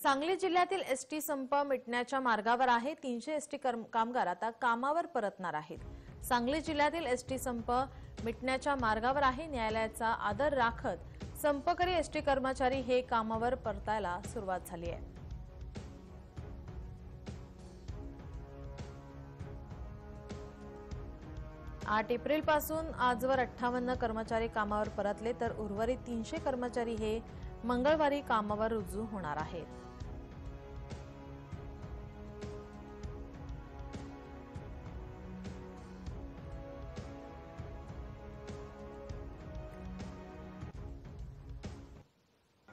सांगली जिल्ह्यातील एसटी संप मिटण्याच्या मार्गावर आहे. तीनशे एसटी कामगार आता कामावर परतणार आहेत. सांगली जिल्ह्यातील एसटी संप मिटण्याच्या मार्गावर आहे. न्यायालयाचा आदर राखत संपकरी एसटी कर्मचारी हे कामावर परतायला सुरुवात झाली आहे. आठ एप्रिलपासून आजवर अठ्ठावन्न कर्मचारी कामावर परतले तर उर्वरित तीनशे कर्मचारी हे मंगळवारी कामावर रुजू होणार आहेत.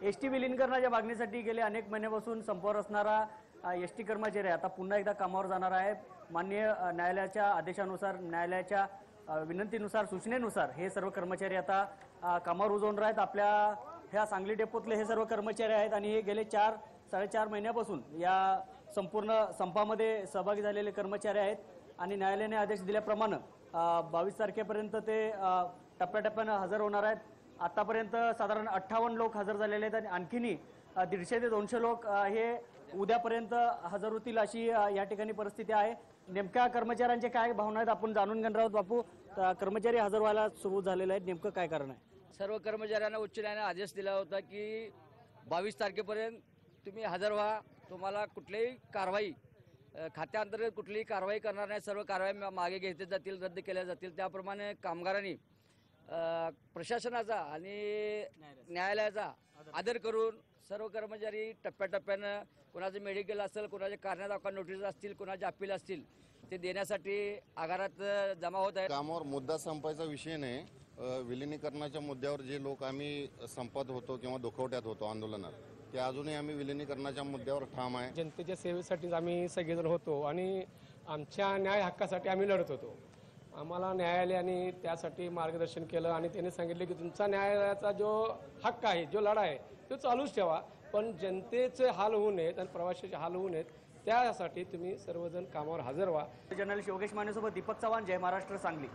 एस टी विलीनीकरणाच्या मागणीसाठी गेले अनेक महिन्यापासून संपावर असणारा एस टी कर्मचारी आता पुन्हा एकदा कामावर जाणार आहे मान्य न्यायालयाच्या आदेशानुसार न्यायालयाच्या विनंतीनुसार सूचनेनुसार हे सर्व कर्मचारी आता कामावर उजवणार आहेत आपल्या ह्या सांगली डेपोतले हे सर्व कर्मचारी आहेत आणि हे गेले चार साडेचार महिन्यापासून या संपूर्ण संपामध्ये सहभागी झालेले कर्मचारी आहेत आणि न्यायालयाने आदेश दिल्याप्रमाणे बावीस तारखेपर्यंत ते टप्प्याटप्प्यानं हजर होणार आहेत. आतापर्यंत साधारण अठ्ठावन्न लोक हजर झालेले आहेत आणि आणखीनही दीडशे ते दोनशे लोक हे उद्यापर्यंत हजर होतील अशी या ठिकाणी परिस्थिती आहे. नेमक्या कर्मचाऱ्यांचे काय भावना आहेत आपण जाणून घेणार आहोत बापू. कर्मचारी हजर व्हायला सुरू झालेले आहेत. नेमकं काय कारण आहे? सर्व कर्मचाऱ्यांना उच्च न्यायालयाने आदेश दिला होता की बावीस तारखेपर्यंत तुम्ही हजर व्हा. तुम्हाला कुठलीही कारवाई खात्याअंतर्गत कुठलीही कारवाई करणार नाही. सर्व कारवाई मागे घेतल्या जातील रद्द केल्या जातील. त्याप्रमाणे कामगारांनी प्रशासनाचा आणि न्यायालयाचा. आदर करून सर्व कर्मचारी टप्प्याटप्प्यानं कोणाचं मेडिकल असेल कोणाचे कारणे दाखवा नोटीस असतील कोणाचे अपील असतील ते देण्यासाठी आगारात जमा होत आहेत. कामावर मुद्दा संपायचा विषय नाही. विलिनीकरणाच्या मुद्द्यावर जे लोक आम्ही संपात होतो किंवा दुखवट्यात होतो आंदोलनात ते अजूनही आम्ही विलिनीकरणाच्या मुद्द्यावर ठाम आहे. जनतेच्या सेवेसाठीच आम्ही सगळेजण होतो आणि आमच्या न्याय हक्कासाठी आम्ही लढत होतो. आम्हाला न्यायालयाने त्यासाठी मार्गदर्शन केलं आणि त्यांनी सांगितले की तुमचा न्यायालयाचा जो हक्क आहे जो लढा आहे तो चालूच ठेवा. पण जनतेचे हाल होऊ नयेत आणि प्रवाशाचे हाल होऊ नयेत त्यासाठी तुम्ही सर्वजण कामावर हजर व्हा. जर्नलिस्ट योगेश मानेसोबत दीपक चव्हाण जय महाराष्ट्र सांगली.